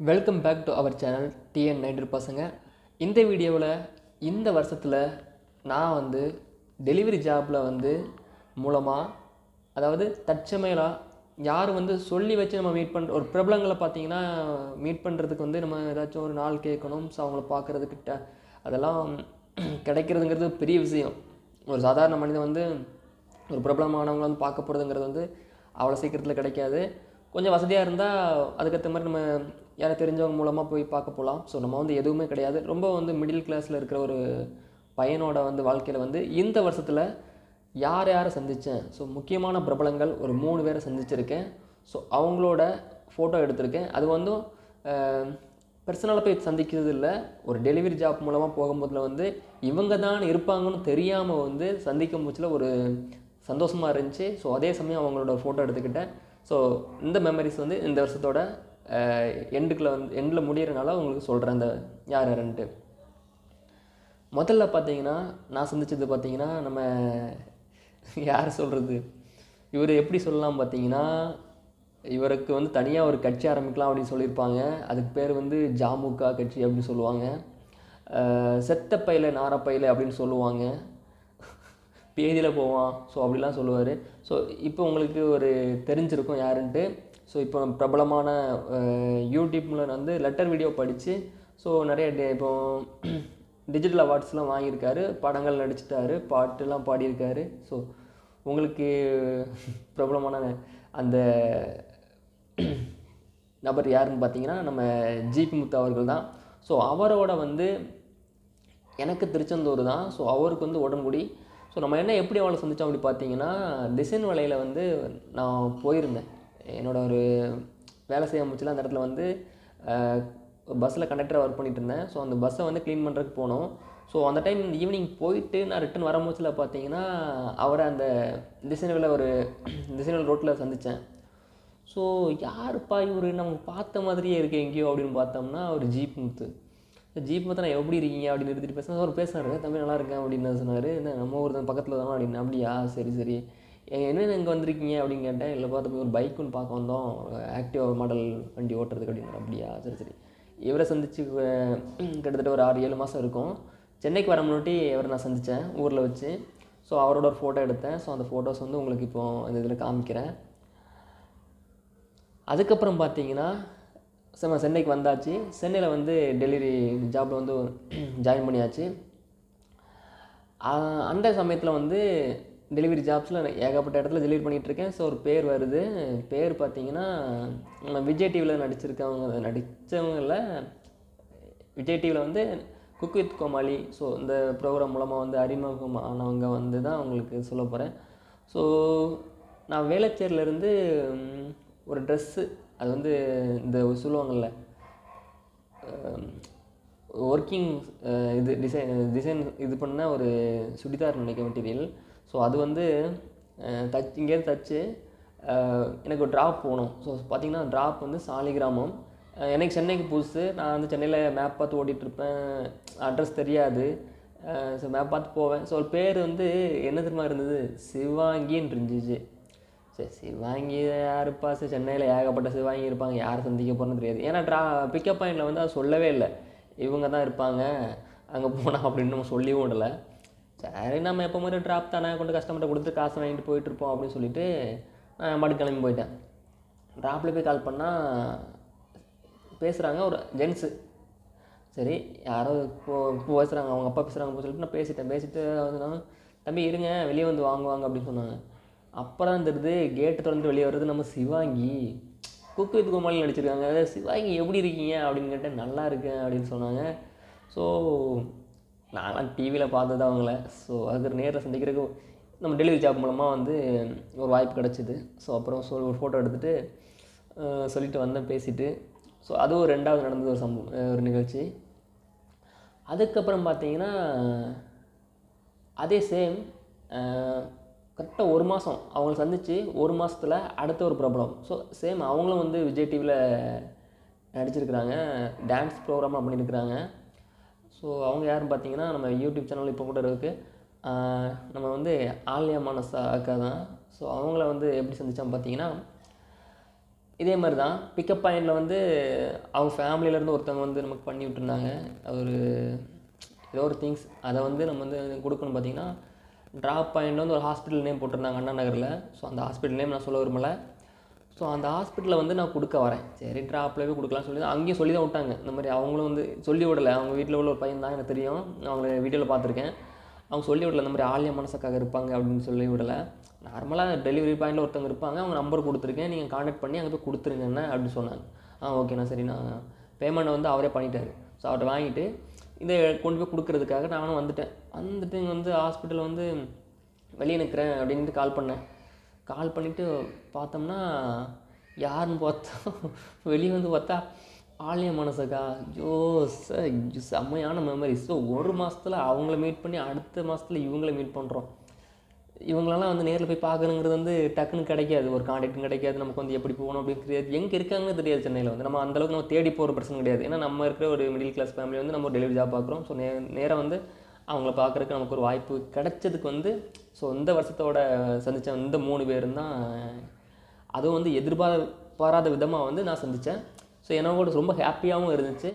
Welcome back to our channel TN நைன்டர் பசங்க. இந்த வீடியோவில் இந்த வருஷத்தில் நான் வந்து டெலிவரி ஜாப்பில் வந்து மூலமாக அதாவது தற்சமையலாக யார் வந்து சொல்லி வச்சு நம்ம மீட் பண்ணுற ஒரு பிரபலங்களை பார்த்தீங்கன்னா மீட் பண்ணுறதுக்கு வந்து நம்ம ஏதாச்சும் ஒரு நாள் கேட்கணும் ஸோ அவங்கள பார்க்குறதுக்கிட்ட அதெல்லாம் கிடைக்கிறதுங்கிறது பெரிய விஷயம். ஒரு சாதாரண மனிதன் வந்து ஒரு பிரபலமானவங்களை வந்து பார்க்க போகிறதுங்கிறது வந்து அவ்வளோ சீக்கிரத்தில் கிடைக்காது. கொஞ்சம் வசதியாக இருந்தால் அதுக்கேற்ற மாதிரி நம்ம யாரை தெரிஞ்சவங்க மூலமாக போய் பார்க்க போகலாம் ஸோ நம்ம வந்து எதுவுமே கிடையாது. ரொம்ப வந்து மிடில் கிளாஸில் இருக்கிற ஒரு பையனோட வந்து வாழ்க்கையில் வந்து இந்த வருஷத்தில் யார் யாரை சந்தித்தேன் ஸோ முக்கியமான பிரபலங்கள் ஒரு மூணு பேரை சந்திச்சிருக்கேன். ஸோ அவங்களோட ஃபோட்டோ எடுத்திருக்கேன். அது வந்து பர்சனலாக போய் சந்திக்கிறது இல்லை. ஒரு டெலிவரி ஜாப் மூலமாக போகும்போதில் வந்து இவங்க தான் இருப்பாங்கன்னு தெரியாமல் வந்து சந்திக்கும் போச்சில் ஒரு சந்தோஷமாக இருந்துச்சு. ஸோ அதே சமயம் அவங்களோட ஃபோட்டோ எடுத்துக்கிட்டேன். ஸோ இந்த மெமரிஸ் வந்து இந்த வருஷத்தோட எண்டுக்குள்ள வந்து எண்டில் முடியறனால உங்களுக்கு சொல்கிறேன் அந்த யார் யாருன்ட்டு. முதல்ல பார்த்தீங்கன்னா நான் சந்தித்தது பார்த்தீங்கன்னா நம்ம யார் சொல்கிறது இவர் எப்படி சொல்லலாம் பார்த்தீங்கன்னா இவருக்கு வந்து தனியாக ஒரு கட்சி ஆரம்பிக்கலாம் அப்படின்னு சொல்லியிருப்பாங்க. அதுக்கு பேர் வந்து ஜாமுகா கட்சி அப்படின்னு சொல்லுவாங்க. செத்த பையில நாரப்பையில அப்படின்னு சொல்லுவாங்க. பேதியில் போவான். ஸோ அப்படிலாம் சொல்லுவார். ஸோ இப்போ உங்களுக்கு ஒரு தெரிஞ்சிருக்கும் யாருன்ட்டு. ஸோ இப்போ பிரபலமான யூடியூப்பில் வந்து லெட்டர் வீடியோ படித்து ஸோ நிறைய இப்போ டிஜிட்டல் அவார்ட்ஸ்லாம் வாங்கியிருக்காரு படங்கள் நடிச்சிட்டாரு பாட்டுலாம் பாடியிருக்காரு. ஸோ உங்களுக்கு பிரபலமான அந்த நபர் யாருன்னு பார்த்தீங்கன்னா நம்ம ஜிபி முத்து அவர்கள் தான். ஸோ அவரோட வந்து எனக்கு திருச்செந்தூர் தான். ஸோ அவருக்கு வந்து உடன்குடி. ஸோ நம்ம என்ன எப்படி அவளை சந்தித்தோம் அப்படி பார்த்தீங்கன்னா திசைன் வலையில் வந்து நான் போயிருந்தேன். என்னோட ஒரு வேலை செய்ய முடிச்சல அந்த இடத்துல வந்து பஸ்ஸில் கண்டக்டராக ஒர்க் பண்ணிட்டு இருந்தேன். ஸோ அந்த பஸ்ஸை வந்து க்ளீன் பண்ணுறதுக்கு போனோம். ஸோ அந்த டைம் ஈவினிங் போயிட்டு நான் ரிட்டன் வரும்போதுல பார்த்தீங்கன்னா அவரை அந்த டிசைனில் ஒரு டிசைனல் ரோட்டில் சந்தித்தேன் ஸோ யாருப்பா இவர்? நம்ம பார்த்த மாதிரியே இருக்கு எங்கேயோ அப்படின்னு பார்த்தோம்னா அவர் ஜீப் முத்து. ஜீப் முத்து நான் எப்படி இருக்கீங்க? அப்படின்னு நிறுத்திட்டு பேசினா அவர் பேசுனாரு தம்பி நல்லா இருக்கேன். அப்படின்னு சொன்னார். என்ன நம்ம ஊர் தான் பக்கத்தில் தானே? அப்படின்னு. அப்படியா? சரி சரி. என்னென்ன இங்கே வந்திருக்கீங்க அப்படின்னு கேட்டேன். இல்லை பார்த்து ஒரு பைக் ஒன்று பார்க்க வந்தோம். ஆக்டிவா மாடல் வண்டி ஓட்டுறதுக்கு அப்படின்னு அப்படியா? சரி சரி. இவரை சந்தித்து கிட்டத்தட்ட ஒரு ஆறு ஏழு மாதம் இருக்கும். சென்னைக்கு வர முன்னாடி இவரை நான் சந்தித்தேன் ஊரில் வச்சு. ஸோ அவரோட ஒரு ஃபோட்டோ எடுத்தேன். ஸோ அந்த ஃபோட்டோஸ் வந்து உங்களுக்கு இப்போ இந்த இதில் காமிக்கிறேன். அதுக்கப்புறம் பார்த்தீங்கன்னா செம்ம சென்னைக்கு வந்தாச்சு. சென்னையில் வந்து டெலிவரி ஜாப்பில் வந்து ஜாயின் பண்ணியாச்சு. அந்த சமயத்தில் வந்து டெலிவரி ஜாப்ஸில் நான் ஏகப்பட்ட இடத்துல டெலிவரி பண்ணிகிட்ருக்கேன் ஸோ ஒரு பேர் வருது. பேர் பார்த்தீங்கன்னா நம்ம விஜய் டிவியில் நடிச்சிருக்கவங்க நடித்தவங்கள விஜய் டிவியில் வந்து குக் வித் கோமாளி. ஸோ இந்த ப்ரோக்ராம் மூலமாக வந்து அறிமுகமானவங்க வந்து தான் அவங்களுக்கு சொல்ல போகிறேன் ஸோ நான் வேளச்சேரியிலேருந்து ஒரு ட்ரெஸ்ஸு அது வந்து இந்த சொல்லுவாங்கள்ல ஒர்க்கிங் இது டிசைன் டிசைன் இது பண்ண ஒரு சுடிதார் நினைக்க மெட்டீரியல் ஸோ அது வந்து தச் இங்கேருந்து தச்சு எனக்கு ஒரு ட்ராப் போகணும் ஸோ பார்த்திங்கன்னா ட்ராப் வந்து சாலிகிராமம் எனக்கு சென்னைக்கு புதுசு. நான் வந்து சென்னையில் மேப் பார்த்து ஓட்டிகிட்ருப்பேன் அட்ரஸ் தெரியாது. ஸோ மேப் பார்த்து போவேன். ஸோ ஒரு பேர் வந்து என்ன தெரியுமா இருந்தது? சிவாங்கின்னு இருந்துச்சு. சரி சிவாங்கி யாருப்பா சரி சென்னையில் ஏகப்பட்ட சிவாங்கி இருப்பாங்க. யார் சந்திக்க போகிறேன்னு தெரியாது. ஏன்னா ட்ரா பிக்கப் பாயிண்டில் வந்து அது சொல்லவே இல்லை. இவங்க தான் இருப்பாங்க. அங்கே போனால் அப்படின்னு நம்ம சொல்லியும் விடலை. சரி நம்ம எப்போ மாதிரி ட்ராப் தானே கொண்டு கஸ்டமர்கிட்ட கொடுத்து காசு வாங்கிட்டு போயிட்டுருப்போம் அப்படின்னு சொல்லிட்டு நான் மாட்டு கிளம்பி போயிட்டேன் ட்ராப்பில் போய் கால் பண்ணால் பேசுகிறாங்க ஒரு ஜென்ஸு சரி யாரோ இப்போ பேசுகிறாங்க அவங்க அப்பா பேசுகிறாங்க சொல்லிட்டு நான் பேசிட்டேன். பேசிட்டு வந்து தம்பி இருங்க வெளியே வந்து வாங்குவாங்க அப்படின்னு சொன்னாங்க. அப்புறம் தெரியுது கேட்டு திறந்து வெளியே வர்றது நம்ம சிவாங்கி குக்கு வித் கோமாளி நடிச்சிருக்காங்க. சிவாங்கி எப்படி இருக்கீங்க? அப்படின்னு கேட்டேன். நல்லா இருக்கேன் அப்படின்னு சொன்னாங்க. ஸோ நான்லாம் டிவியில் பார்த்தது அவங்கள. ஸோ அதுக்கு நேரில் சந்திக்கிறதுக்கு நம்ம டெலிவரி ஜாப் மூலமாக வந்து ஒரு வாய்ப்பு கிடச்சிது. ஸோ அப்புறம் ஸோ ஒரு ஃபோட்டோ எடுத்துகிட்டு சொல்லிட்டு வந்தேன் பேசிவிட்டு ஸோ அதுவும் ரெண்டாவது நடந்தது ஒரு சம்பவம் ஒரு நிகழ்ச்சி. அதுக்கப்புறம் பார்த்தீங்கன்னா அதே சேம் கரெக்டாக ஒரு மாதம் அவங்கள சந்தித்து ஒரு மாதத்தில் அடுத்த ஒரு ப்ராப்ளம் ஸோ சேம் அவங்களும் வந்து விஜய் டிவியில் நடிச்சிருக்கிறாங்க டான்ஸ் ப்ரோக்ராம்லாம் பண்ணியிருக்கிறாங்க ஸோ அவங்க யாருன்னு பார்த்தீங்கன்னா நம்ம யூடியூப் சேனல் இப்போ கூட இருக்குது நம்ம வந்து ஆலியா மானசா அக்கா தான். ஸோ அவங்கள வந்து எப்படி சந்தித்தோம் பார்த்தீங்கன்னா இதே மாதிரி தான். பிக்கப் பாயிண்டில் வந்து அவங்க ஃபேமிலியிலேருந்து ஒருத்தவங்க வந்து நமக்கு பண்ணி விட்டுருந்தாங்க. ஒரு ஏதோ ஒரு திங்ஸ் அதை வந்து நம்ம வந்து கொடுக்கணும் பார்த்தீங்கன்னா ட்ராப் பாயிண்ட் வந்து ஒரு ஹாஸ்பிட்டல் நேம் போட்டிருந்தாங்க அண்ணா நகரில். ஸோ அந்த ஹாஸ்பிட்டல் நேம் நான் சொல்ல விரும்பலை. ஸோ அந்த ஹாஸ்பிட்டலில் வந்து நான் கொடுக்க வரேன். சரி ட்ராப்லேயே போய் கொடுக்கலாம்னு சொல்லி அங்கேயும் சொல்லி தான் விட்டாங்க. இந்த மாதிரி அவங்களும் வந்து சொல்லி விடலை. அவங்க வீட்டில் உள்ள ஒரு பையன் தான் எனக்கு தெரியும். அவங்கள வீடியோவில் பார்த்துருக்கேன். அவங்க சொல்லி விடல இந்த மாதிரி ஆலிய மனசுக்காக இருப்பாங்க அப்படின்னு சொல்லி விடலை. நார்மலாக டெலிவரி பாயிண்டில் ஒருத்தவங்க இருப்பாங்க. அவங்க நம்பர் கொடுத்துருக்கேன். நீங்கள் காண்டாக்ட் பண்ணி அங்கே போய் கொடுத்துருங்க என்ன அப்படின்னு சொன்னாங்க. ஆ ஓகேண்ணா சரி நான் வந்து அவரே பண்ணிட்டாரு. ஸோ அவர்கிட்ட வாங்கிட்டு இதை கொண்டு போய் கொடுக்கறதுக்காக நானும் வந்துட்டேன். வந்துட்டு இங்கே வந்து ஹாஸ்பிட்டல் வந்து வெளியே நிற்கிறேன் அப்படின்ட்டு கால் பண்ணேன். கால் பண்ணிவிட்டு பார்த்தோம்னா யாருன்னு பார்த்தா வெளியே வந்து பார்த்தா ஆலய மனசக்கா ஐயோ சார் செம்மையான மெமரி ஸோ ஒரு மாதத்தில் அவங்கள மீட் பண்ணி அடுத்த மாதத்துல இவங்கள மீட் பண்ணுறோம் இவங்களெல்லாம் வந்து நேரில் போய் பார்க்கணுங்கிறது வந்து டக்குன்னு கிடைக்காது. ஒரு காண்டாக்டும் கிடைக்காது. நமக்கு வந்து எப்படி போகணும் அப்படின்னு தெரியாது. எங்கே இருக்காங்கன்னு தெரியாது சென்னையில் வந்து. நம்ம அந்தளவுக்கு நம்ம தேடி போகிற பிரச்சனை கிடையாது. ஏன்னா நம்ம இருக்கிற ஒரு மிடில் கிளாஸ் ஃபேமிலி வந்து நம்ம ஒரு டெலிவரி ஜாப் பார்க்குறோம் ஸோ நே நேராக வந்து அவங்கள பார்க்குறக்கு நமக்கு ஒரு வாய்ப்பு கிடைச்சதுக்கு வந்து ஸோ இந்த வருஷத்தோட சந்தித்த இந்த மூணு பேரும் தான் அதுவும் வந்து எதிர்பாராத விதமாக வந்து நான் சந்தித்தேன் ஸோ எனக்கு ரொம்ப ஹாப்பியாகவும் இருந்துச்சு.